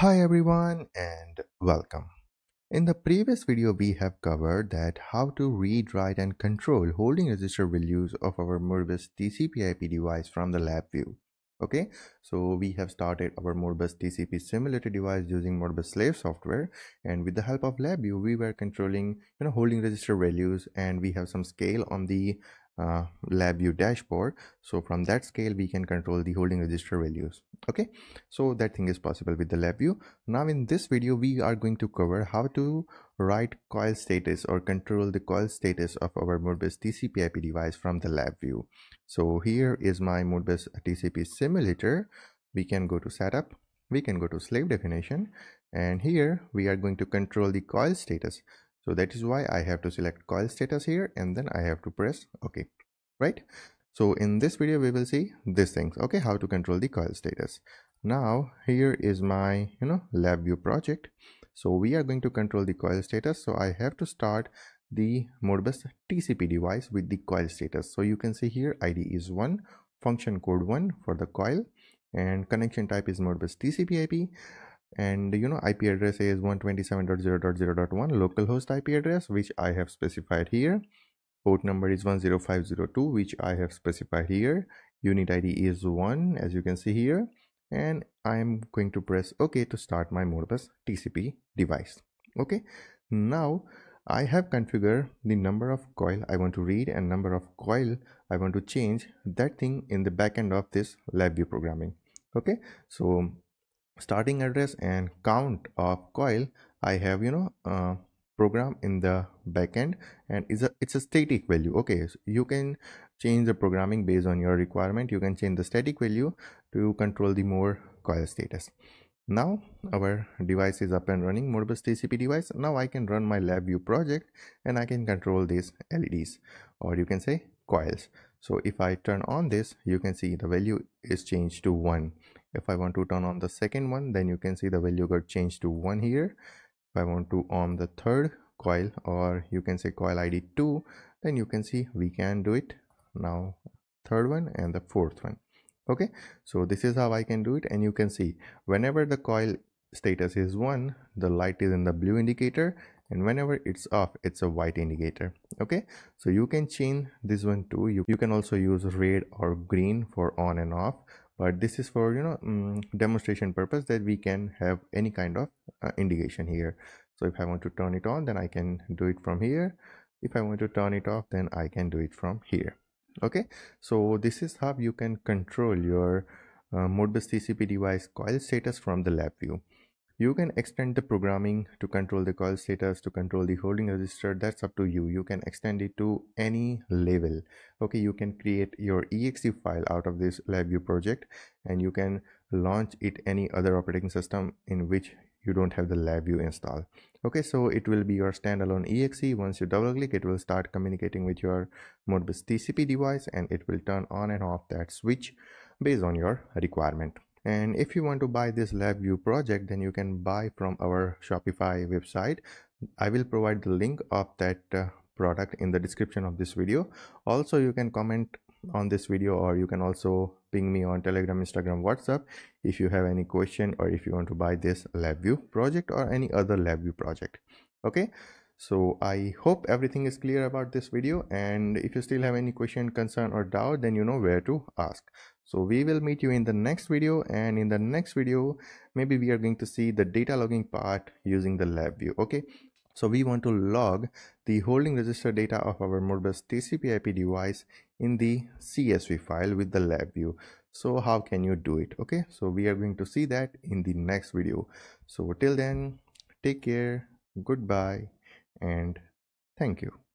Hi everyone and welcome. In the previous video we have covered that how to read, write and control holding register values of our Modbus TCP IP device from the LabVIEW. Okay, so we have started our Modbus TCP simulator device using Modbus slave software and with the help of LabVIEW we were controlling you know holding register values and we have some scale on the uh, LabVIEW dashboard. So from that scale we can control the holding register values. Okay? So that thing is possible with the LabVIEW now in this video we are going to cover how to write coil status or control the coil status of our modbus tcp ip device from the LabVIEW so here is my modbus tcp simulator. We can go to setup. We can go to slave definition. And here we are going to control the coil status so that is why i have to select coil status here and then i have to press ok right? So in this video we will see these things okay how to control the coil status. Now here is my you know LabVIEW project. So we are going to control the coil status. So i have to start the modbus tcp device with the coil status. So you can see here id is 1 function code 1 for the coil and connection type is modbus tcp ip and you know ip address is 127.0.0.1 localhost ip address which i have specified here. Port number is 10502 which i have specified here. Unit id is 1 as you can see here. And i am going to press ok to start my modbus tcp device. Okay now i have configured the number of coil i want to read and number of coil i want to change that thing in the backend of this LabVIEW programming. Okay so starting address and count of coil i have you know uh, program in the backend and it's a it's a static value. Okay so you can change the programming based on your requirement. You can change the static value to control the more coil status. Now our device is up and running modbus tcp device. Now i can run my LabVIEW project and i can control these leds or you can say coils. So if i turn on this you can see the value is changed to one if i want to turn on the second one then you can see the value got changed to one here. If i want to on the third coil or you can say coil id 2 then you can see we can do it. Now third one and the fourth one. Okay? So this is how i can do it. And you can see whenever the coil status is one the light is in the blue indicator. And whenever it's off it's a white indicator. Okay? So you can change this one too. You, you can also use red or green for on and off but this is for you know um, demonstration purpose that we can have any kind of uh, indication here. So if i want to turn it on then i can do it from here. If i want to turn it off then i can do it from here. Okay? So this is how you can control your uh, modbus tcp device coil status from the lab LabVIEW you can extend the programming to control the coil status to control the holding register that's up to you. You can extend it to any level. Okay you can create your exe file out of this LabVIEW project and you can launch it any other operating system in which you don't have the LabVIEW installed. Okay so it will be your standalone exe. Once you double click it will start communicating with your modbus tcp device and it will turn on and off that switch based on your requirement and if you want to buy this LabVIEW project then you can buy from our shopify website. I will provide the link of that uh, product in the description of this video. Also you can comment on this video or you can also ping me on telegram instagram whatsapp if you have any question or if you want to buy this LabVIEW project or any other LabVIEW project. Okay? So i hope everything is clear about this video. And if you still have any question concern or doubt then you know where to ask so we will meet you in the next video and in the next video maybe we are going to see the data logging part using the LabVIEW okay? So we want to log the holding register data of our modbus tcp ip device in the csv file with the LabVIEW so how can you do it okay? So we are going to see that in the next video. So till then take care goodbye and thank you